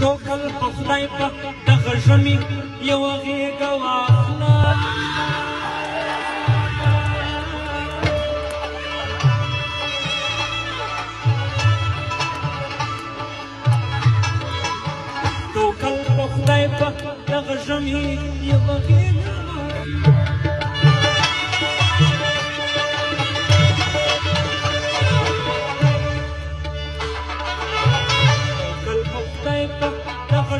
توکل په خدای په دغه ژمي یوه غېږه واخله توکل په خدای په دغه ژمي یوه غېږه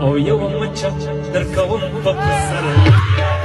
Oh, you're a much better one, but